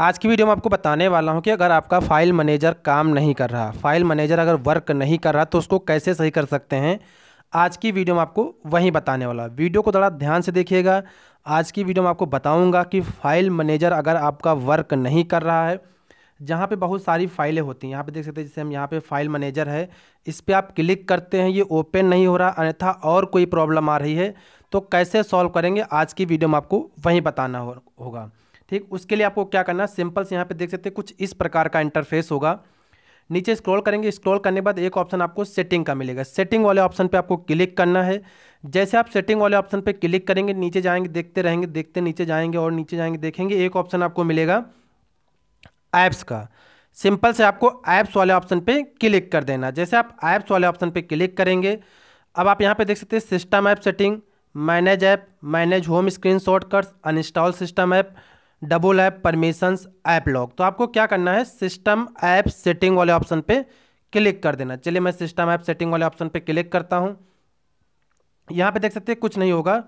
आज की वीडियो में आपको बताने वाला हूँ कि अगर आपका फ़ाइल मैनेजर काम नहीं कर रहा फ़ाइल मैनेजर अगर वर्क नहीं कर रहा तो उसको कैसे सही कर सकते हैं? आज की वीडियो में आपको वहीं बताने वाला वीडियो को थोड़ा ध्यान से देखिएगा। आज की वीडियो में आपको बताऊँगा कि फ़ाइल मैनेजर अगर आपका वर्क नहीं कर रहा है जहाँ पे बहुत सारी फाइलें होती हैं यहाँ पे देख सकते हैं जैसे हम यहाँ पे फ़ाइल मैनेजर है इस पर आप क्लिक करते हैं ये ओपन नहीं हो रहा अन्यथा और कोई प्रॉब्लम आ रही है तो कैसे सॉल्व करेंगे आज की वीडियो में आपको वहीं बताना हो, होगा। ठीक? उसके लिए आपको क्या करना सिंपल से यहाँ पे देख सकते हैं, कुछ इस प्रकार का इंटरफेस होगा। नीचे स्क्रॉल करेंगे स्क्रॉल करने के बाद एक ऑप्शन आपको सेटिंग का मिलेगा। सेटिंग वाले ऑप्शन पे आपको क्लिक करना है। जैसे आप सेटिंग वाले ऑप्शन पे क्लिक करेंगे, नीचे जाएँगे, देखते रहेंगे, देखते नीचे जाएँगे और नीचे जाएँगे, देखेंगे, एक ऑप्शन आपको मिलेगा ऐप्स का। सिंपल से आपको ऐप्स वाले ऑप्शन पे क्लिक कर देना। जैसे आप ऐप्स वाले ऑप्शन पे क्लिक करेंगे, अब आप यहाँ पे देख सकते हैं system app setting manage app manage home screen shortcuts uninstall system app double app permissions app lock तो आपको क्या करना है? सिस्टम ऐप सेटिंग वाले ऑप्शन पे क्लिक कर देना। चलिए मैं सिस्टम ऐप सेटिंग वाले ऑप्शन पे क्लिक करता हूँ। यहाँ पे देख सकते हैं कुछ नहीं होगा।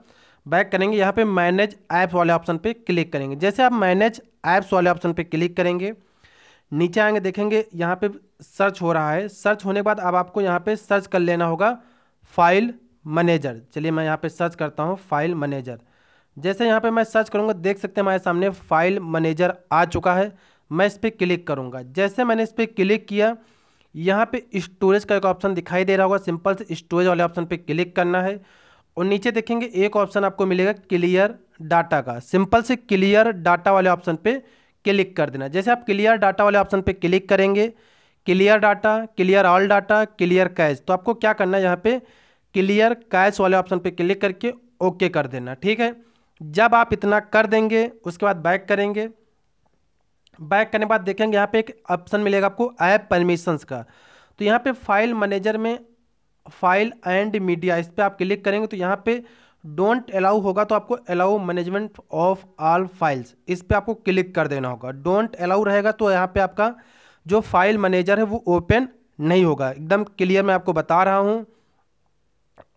बैक करेंगे। यहाँ पे मैनेज ऐप्स वाले ऑप्शन पे क्लिक करेंगे। जैसे आप मैनेज ऐप्स वाले ऑप्शन पे क्लिक करेंगे, नीचे आएँगे, देखेंगे यहाँ पे सर्च हो रहा है। सर्च होने के बाद अब आपको यहाँ पे सर्च कर लेना होगा फ़ाइल मैनेजर चलिए मैं यहाँ पे सर्च करता हूँ फ़ाइल मैनेजर जैसे यहाँ पे मैं सर्च करूँगा, देख सकते हैं हमारे सामने फ़ाइल मैनेजर आ चुका है। मैं इस पर क्लिक करूँगा। जैसे मैंने इस पर क्लिक किया, यहाँ पे स्टोरेज का एक ऑप्शन दिखाई दे रहा होगा। सिंपल से स्टोरेज वाले ऑप्शन पे क्लिक करना है। और नीचे देखेंगे, एक ऑप्शन आपको मिलेगा क्लियर डाटा का। सिंपल से क्लियर डाटा वाले ऑप्शन पे क्लिक कर देना। जैसे आप क्लियर डाटा वाले ऑप्शन पे क्लिक करेंगे clear data clear all data clear cache तो आपको क्या करना है, यहाँ पे क्लियर कैश वाले ऑप्शन पे क्लिक करके ओके कर देना। ठीक है? जब आप इतना कर देंगे, उसके बाद बैक करेंगे। बैक करने के बाद देखेंगे, यहाँ पे एक ऑप्शन मिलेगा आपको ऐप परमिशंस का। तो यहाँ पे फ़ाइल मैनेजर में फ़ाइल एंड मीडिया इस पर आप क्लिक करेंगे तो यहाँ पे डोंट अलाउ होगा तो आपको allow management of all files इस पर आपको क्लिक कर देना होगा। डोंट अलाउ रहेगा तो यहाँ पे आपका जो फ़ाइल मैनेजर है वो ओपन नहीं होगा। एकदम क्लियर मैं आपको बता रहा हूँ।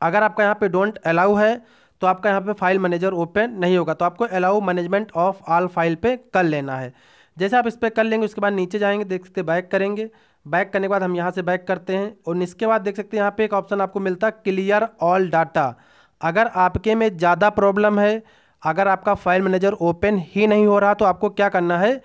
अगर आपका यहाँ पे डोंट अलाउ है तो आपका यहाँ पे फ़ाइल मैनेजर ओपन नहीं होगा तो आपको allow management of all file पे कर लेना है। जैसे आप इस पर कर लेंगे, उसके बाद नीचे जाएँगे, देख सकते बैक करेंगे। बैक करने के बाद हम यहाँ से बैक करते हैं, और इसके बाद देख सकते हैं यहाँ पे एक ऑप्शन आपको मिलता है क्लियर ऑल डाटा अगर आपके में ज़्यादा प्रॉब्लम है, अगर आपका फ़ाइल मैनेजर ओपन ही नहीं हो रहा तो आपको क्या करना है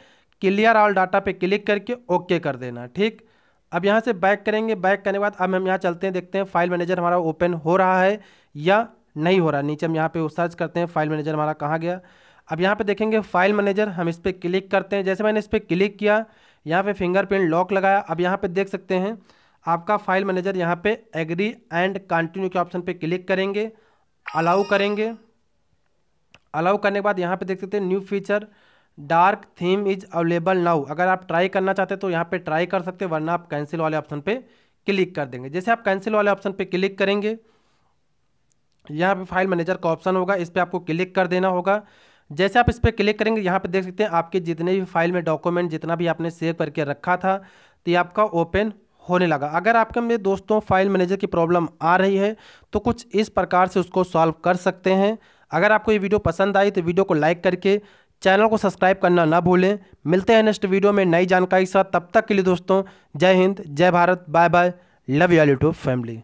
क्लियर ऑल डाटा पे क्लिक करके ओके कर देना, ठीक? अब यहाँ से बैक करेंगे बैक करने के बाद अब हम यहाँ चलते हैं, देखते हैं फ़ाइल मैनेजर हमारा ओपन हो रहा है या नहीं हो रहा। नीचे हम यहाँ पे वो सर्च करते हैं फ़ाइल मैनेजर हमारा कहाँ गया? अब यहाँ पे देखेंगे फ़ाइल मैनेजर हम इस पर क्लिक करते हैं। जैसे मैंने इस पर क्लिक किया, यहाँ पे फिंगरप्रिंट लॉक लगाया। अब यहाँ पे देख सकते हैं, आपका फ़ाइल मैनेजर यहाँ पे एग्री एंड कंटिन्यू के ऑप्शन पे क्लिक करेंगे अलाउ करेंगे। अलाउ करने के बाद यहाँ पे देख सकते हैं new feature dark theme is available now अगर आप ट्राई करना चाहते हैं तो यहाँ पे ट्राई कर सकते हैं, वरना आप कैंसिल वाले ऑप्शन पे क्लिक कर देंगे। जैसे आप कैंसिल वाले ऑप्शन पे क्लिक करेंगे यहाँ पे फ़ाइल मैनेजर का ऑप्शन होगा, इस पर आपको क्लिक कर देना होगा। जैसे आप इस पर क्लिक करेंगे, यहाँ पे देख सकते हैं आपके जितने भी फ़ाइल में डॉक्यूमेंट जितना भी आपने सेव करके रखा था तो ये आपका ओपन होने लगा। अगर आपके मेरे दोस्तों फ़ाइल मैनेजर की प्रॉब्लम आ रही है तो कुछ इस प्रकार से उसको सॉल्व कर सकते हैं। अगर आपको ये वीडियो पसंद आई तो वीडियो को लाइक करके चैनल को सब्सक्राइब करना ना भूलें। मिलते हैं नेक्स्ट वीडियो में नई जानकारी के साथ। तब तक के लिए दोस्तों, जय हिंद, जय Bharat bye bye love you YouTube family